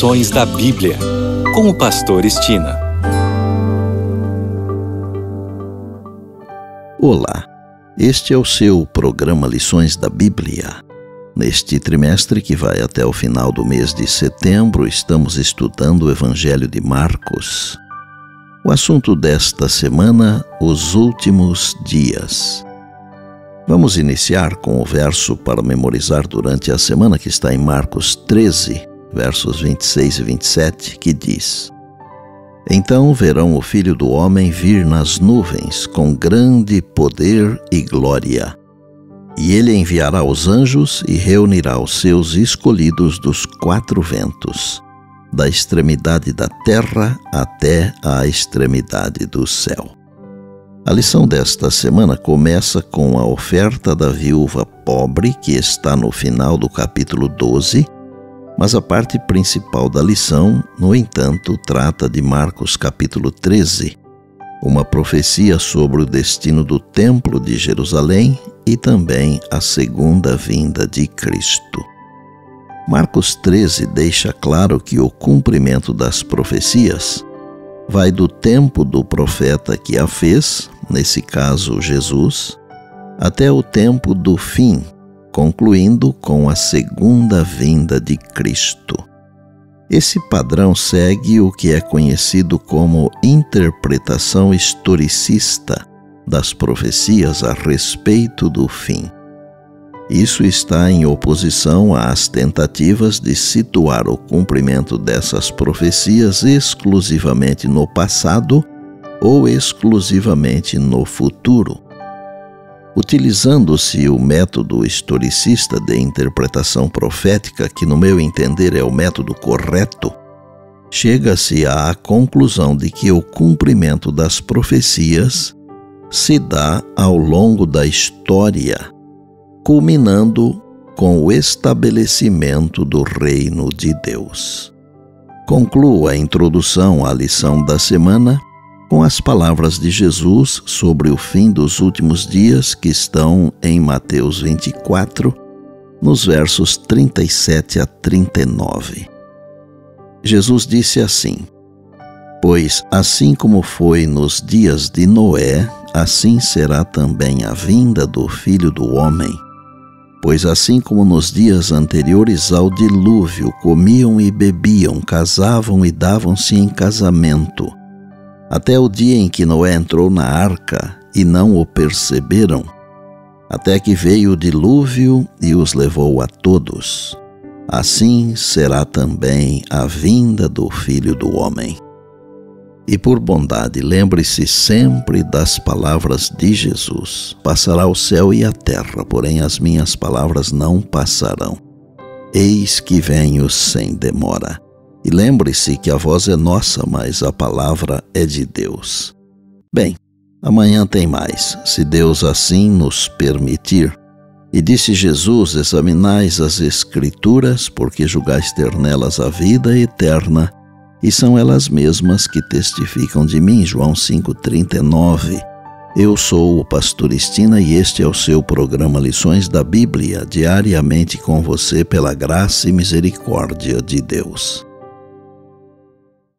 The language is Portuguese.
Lições da Bíblia, com o Pastor Estina. Olá, este é o seu programa Lições da Bíblia. Neste trimestre, que vai até o final do mês de setembro, estamos estudando o Evangelho de Marcos. O assunto desta semana: os últimos dias. Vamos iniciar com o verso para memorizar durante a semana que está em Marcos 13, versos 26 e 27, que diz: Então verão o Filho do Homem vir nas nuvens com grande poder e glória. E ele enviará os anjos e reunirá os seus escolhidos dos quatro ventos, da extremidade da terra até a extremidade do céu. A lição desta semana começa com a oferta da viúva pobre, que está no final do capítulo 12, mas a parte principal da lição, no entanto, trata de Marcos capítulo 13, uma profecia sobre o destino do Templo de Jerusalém e também a segunda vinda de Cristo. Marcos 13 deixa claro que o cumprimento das profecias vai do tempo do profeta que a fez, nesse caso Jesus, até o tempo do fim, concluindo com a segunda vinda de Cristo. Esse padrão segue o que é conhecido como interpretação historicista das profecias a respeito do fim. Isso está em oposição às tentativas de situar o cumprimento dessas profecias exclusivamente no passado ou exclusivamente no futuro. Utilizando-se o método historicista de interpretação profética, que, no meu entender, é o método correto, chega-se à conclusão de que o cumprimento das profecias se dá ao longo da história culminando com o estabelecimento do reino de Deus. Concluo a introdução à lição da semana com as palavras de Jesus sobre o fim dos últimos dias que estão em Mateus 24, nos versos 37 a 39. Jesus disse assim: Pois assim como foi nos dias de Noé, assim será também a vinda do Filho do Homem. Pois assim como nos dias anteriores ao dilúvio comiam e bebiam, casavam e davam-se em casamento, até o dia em que Noé entrou na arca e não o perceberam, até que veio o dilúvio e os levou a todos. Assim será também a vinda do Filho do Homem. E por bondade, lembre-se sempre das palavras de Jesus: Passará o céu e a terra, porém as minhas palavras não passarão. Eis que venho sem demora. E lembre-se que a voz é nossa, mas a palavra é de Deus. Bem, amanhã tem mais, se Deus assim nos permitir. E disse Jesus: Examinais as Escrituras, porque julgais ter nelas a vida eterna e são elas mesmas que testificam de mim. João 5,39. Eu sou o Pastor Estina e este é o seu programa Lições da Bíblia, diariamente com você pela graça e misericórdia de Deus.